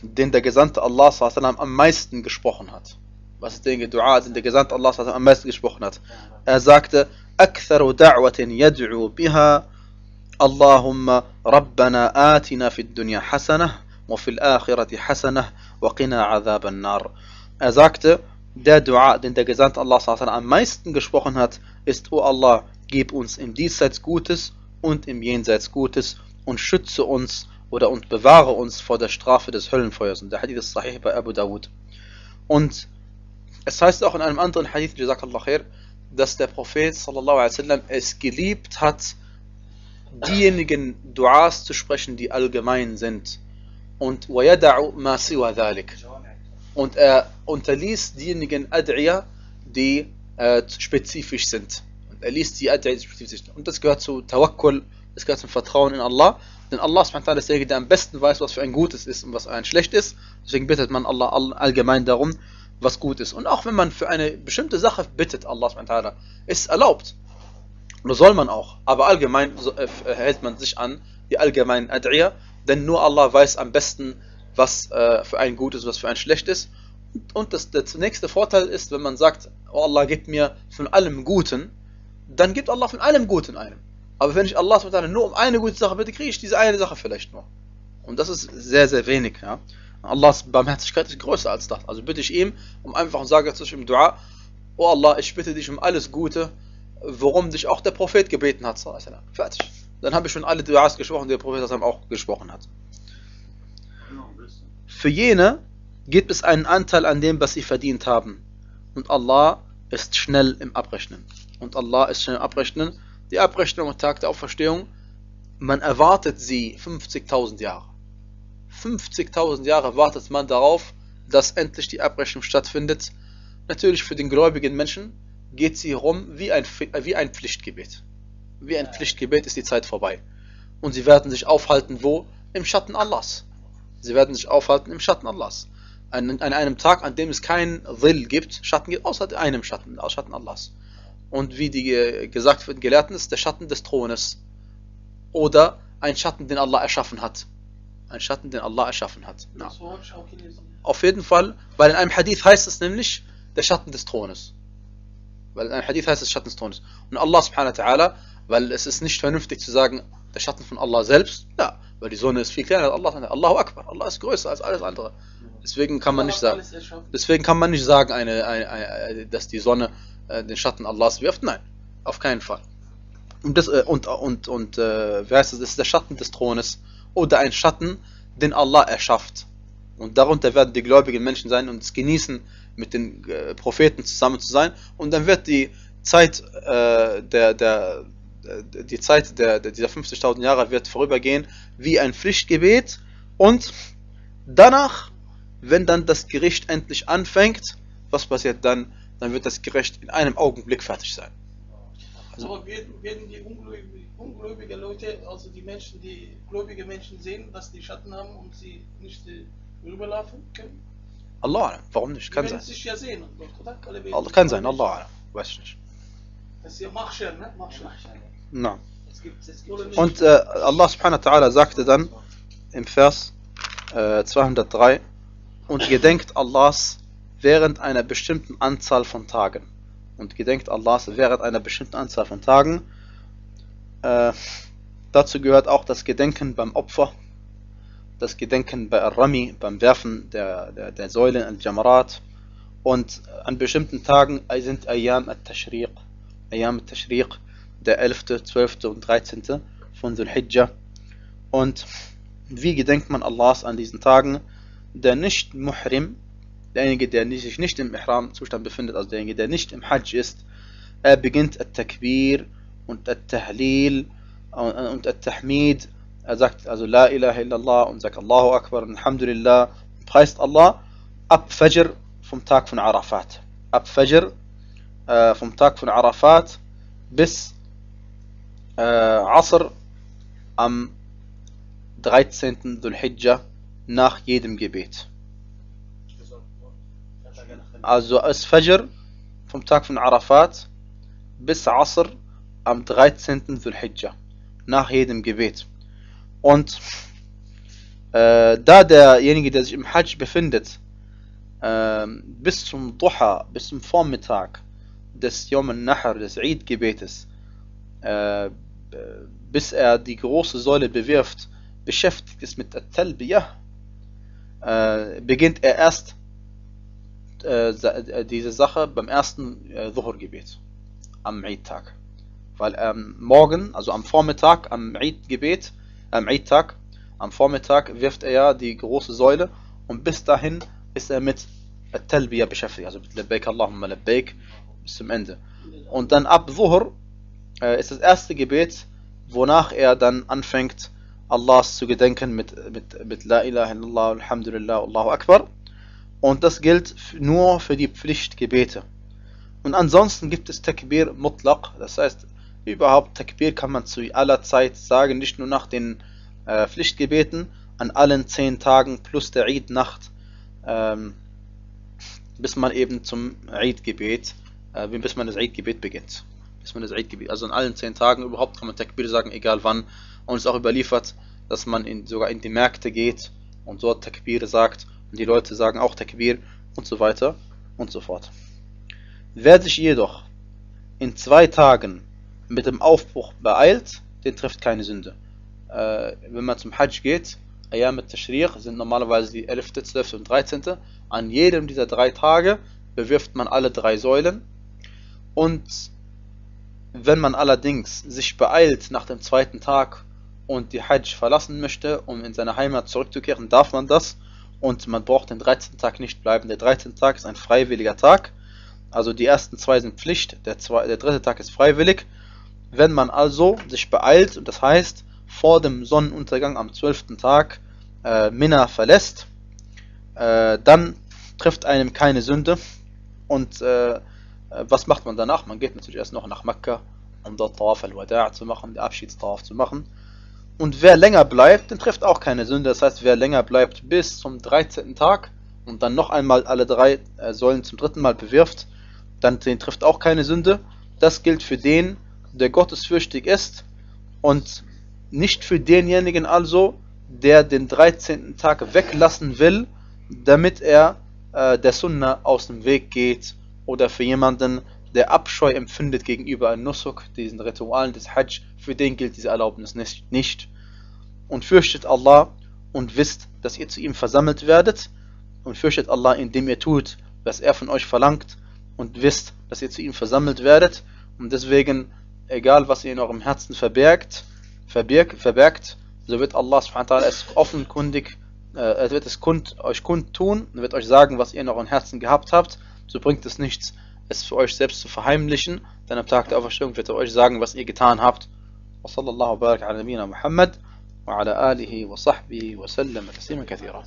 den der Gesandte Allah am meisten gesprochen hat? Was ist derjenige Dua, den der Gesandte Allah am meisten gesprochen hat? Er sagte, أكثر دعوة يدعو بها اللهم ربنا آتنا في الدنيا حسنة وفي الآخرة حسنة وقنا عذاب النار. Er sagte, der Dua, den der Gesandte Allah sallam, am meisten gesprochen hat, ist, O Allah, gib uns im Diesseits Gutes und im Jenseits Gutes und schütze uns oder und bewahre uns vor der Strafe des Höllenfeuers. Und der Hadith ist sahih bei Abu Dawud. Und es heißt auch in einem anderen Hadith, Jazakallah khair, dass der Prophet sallallahu alaihi wasallam es geliebt hat, diejenigen Duas zu sprechen, die allgemein sind. Und وَيَدَعُ مَا سِوَى ذَلِكَ und er unterließ diejenigen Ad'iyah, die äh, spezifisch sind. Und er ließ die Ad'iyah, die spezifisch sind. Und das gehört zu Tawakkul, das gehört zum Vertrauen in Allah. Denn Allah ist derjenige, der am besten weiß, was für ein Gutes ist und was ein schlecht ist. Deswegen bittet man Allah allgemein darum, was gut ist. Und auch wenn man für eine bestimmte Sache bittet, Allah ist erlaubt. Oder soll man auch. Aber allgemein hält man sich an die allgemeinen Ad'iyah, denn nur Allah weiß am besten, was äh, für ein gut ist, was für ein schlecht ist. Und das, der nächste Vorteil ist, wenn man sagt, oh Allah gibt mir von allem Guten, dann gibt Allah von allem Guten einem. Aber wenn ich Allah nur um eine gute Sache bitte, kriege ich diese eine Sache vielleicht nur. Und das ist sehr, sehr wenig. Ja? Allahs Barmherzigkeit ist größer als das. Also bitte ich ihm um einfach und sage zu im Dua, oh Allah, ich bitte dich um alles Gute, worum dich auch der Prophet gebeten hat. Fertig. Dann habe ich schon alle Duas gesprochen, die der Prophet auch gesprochen hat. Für jene gibt es einen Anteil an dem, was sie verdient haben. Und Allah ist schnell im Abrechnen. Und Allah ist schnell im Abrechnen. Die Abrechnung am Tag der Auferstehung, man erwartet sie 50.000 Jahre. 50.000 Jahre wartet man darauf, dass endlich die Abrechnung stattfindet. Natürlich für den gläubigen Menschen geht sie rum wie ein, wie ein Pflichtgebet. Wie ein Pflichtgebet ist die Zeit vorbei. Und sie werden sich aufhalten, wo? Im Schatten Allahs. Sie werden sich aufhalten im Schatten Allahs. An, an einem Tag, an dem es kein Will gibt, Schatten gibt, außer einem Schatten, aus Schatten Allahs. Und wie die gesagt wird, Gelehrten ist der Schatten des Thrones. Oder ein Schatten, den Allah erschaffen hat. Ein Schatten, den Allah erschaffen hat. Na. Auf jeden Fall, weil in einem Hadith heißt es nämlich der Schatten des Thrones. Weil in einem Hadith heißt es Schatten des Thrones. Und Allah subhanahu wa ta'ala, weil es ist nicht vernünftig zu sagen, der Schatten von Allah selbst, ja, weil die Sonne ist viel kleiner als Allah. Allahu Akbar, Allah ist größer als alles andere. Deswegen kann man nicht sagen, deswegen kann man nicht sagen, eine, eine, eine, dass die Sonne äh, den Schatten Allahs wirft. Nein, auf keinen Fall. Und, das, äh, und, und, und äh, wer heißt das? das ist der Schatten des Thrones oder ein Schatten, den Allah erschafft. Und darunter werden die gläubigen Menschen sein und es genießen, mit den äh, Propheten zusammen zu sein. Und dann wird die Zeit äh, der, der, die Zeit der, der dieser 50.000 Jahre wird vorübergehen wie ein Pflichtgebet und danach, wenn dann das Gericht endlich anfängt, was passiert dann? Dann wird das Gericht in einem Augenblick fertig sein. Also, Aber werden, werden die ungläubigen, ungläubige Leute, also die Menschen, die gläubige Menschen sehen, dass die Schatten haben und sie nicht äh, rüberlaufen können? Allah, warum nicht? Kann sein. sich ja sehen. Oder? Allah, kann sein, Allah, weiß ich nicht. Das ist ja Machscher, ne? Machscher. Na. Und äh, Allah subhanahu wa ta'ala sagte dann im Vers äh, 203 und gedenkt Allahs während einer bestimmten Anzahl von Tagen. Und gedenkt Allahs während einer bestimmten Anzahl von Tagen. Äh, dazu gehört auch das Gedenken beim Opfer, das Gedenken bei Ar-Rami, beim Werfen der, der, der Säulen al-Jamarat. Und an bestimmten Tagen sind Ayam al-Tashriq. Ayam al-Tashriq, der 11., 12. und 13. von Dhul Hijjah. Und wie gedenkt man Allahs an diesen Tagen? Der Nicht-Muhrim derjenige, der sich nicht im Ihram-Zustand befindet, also derjenige, der nicht im Hajj ist, er beginnt At-Takbir und At-Tahlil und At-Tahmid. Er sagt also La ilaha illallah und sagt Allahu Akbar und Alhamdulillah, preist Allah ab Fajr vom Tag von Arafat. Ab Fajr äh, vom Tag von Arafat bis äh, Asr am 13. Dhul Hijjah nach jedem Gebet. Also es Fajr vom Tag von Arafat bis Asr am 13. Dhul Hijjah nach jedem Gebet. Und äh, da derjenige, der sich im Hajj befindet, äh, bis zum Duha, bis zum Vormittag des Yom al-Nahr, des Eid-Gebetes, äh, bis er die große Säule bewirft, beschäftigt ist mit At-Talbiyah, äh, beginnt er erst äh, äh, diese Sache beim ersten äh, Dhuhr-Gebet am Eid-Tag. Weil am Morgen, also am Vormittag, am Eid-Gebet, am Eid-Tag, am Vormittag wirft er ja die große Säule und bis dahin ist er mit At-Talbiyah beschäftigt, also mit Labbaik Allahumma Labbaik bis zum Ende. Und dann ab Dhuhr äh, ist das erste Gebet, wonach er dann anfängt, Allahs zu gedenken mit, mit, mit La ilaha illallah, Alhamdulillah, Allahu Akbar. Und das gilt nur für die Pflichtgebete. Und ansonsten gibt es Takbir Mutlaq, das heißt, überhaupt Takbir kann man zu aller Zeit sagen, nicht nur nach den äh, Pflichtgebeten, an allen zehn Tagen plus der Eid-Nacht, ähm, bis man eben zum Eid-Gebet, äh, bis man das Eid-Gebet beginnt bis man das Eid-Gebet, also an allen zehn Tagen überhaupt kann man Takbir sagen, egal wann. Und es ist auch überliefert, dass man in, sogar in die Märkte geht und dort Takbir sagt und die Leute sagen auch Takbir und so weiter und so fort. Wer sich jedoch in zwei Tagen mit dem Aufbruch beeilt, den trifft keine Sünde. Äh, wenn man zum Hajj geht, Ayam al-Tashriq sind normalerweise die 11., 12. und 13. An jedem dieser drei Tage bewirft man alle drei Säulen und wenn man allerdings sich beeilt nach dem zweiten Tag und die Hajj verlassen möchte, um in seine Heimat zurückzukehren, darf man das und man braucht den 13. Tag nicht bleiben. Der 13. Tag ist ein freiwilliger Tag, also die ersten zwei sind Pflicht, der, zwei, der dritte Tag ist freiwillig. Wenn man also sich beeilt, und das heißt vor dem Sonnenuntergang am 12. Tag äh, Minna verlässt, äh, dann trifft einem keine Sünde und äh, was macht man danach? Man geht natürlich erst noch nach Mekka, um dort Tawaf al-Wada' zu machen, den Abschiedstawaf zu machen. Und wer länger bleibt, den trifft auch keine Sünde. Das heißt, wer länger bleibt bis zum 13. Tag und dann noch einmal alle drei äh, Säulen zum dritten Mal bewirft, dann den trifft auch keine Sünde. Das gilt für den, der gottesfürchtig ist und nicht für denjenigen also, der den 13. Tag weglassen will, damit er äh, der Sunna aus dem Weg geht oder für jemanden, der Abscheu empfindet gegenüber ein Nusuk, diesen Ritualen des Hajj, für den gilt diese Erlaubnis nicht. Und fürchtet Allah und wisst, dass ihr zu ihm versammelt werdet. Und fürchtet Allah, indem ihr tut, was er von euch verlangt. Und wisst, dass ihr zu ihm versammelt werdet. Und deswegen, egal was ihr in eurem Herzen verbergt, verbirg, verbergt, so wird Allah es offenkundig, äh, wird es kund, euch kundtun und wird euch sagen, was ihr in euren Herzen gehabt habt so bringt es nichts, es für euch selbst zu verheimlichen, denn am Tag der Auferstehung wird er euch sagen, was ihr getan habt. وصلى الله وبارك على نبينا محمد وعلى آله وصحبه وسلم تسليما كثيرا